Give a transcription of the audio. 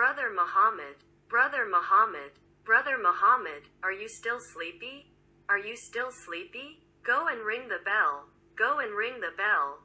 Brother Muhammad, Brother Muhammad, Brother Muhammad, are you still sleepy? Are you still sleepy? Go and ring the bell. Go and ring the bell.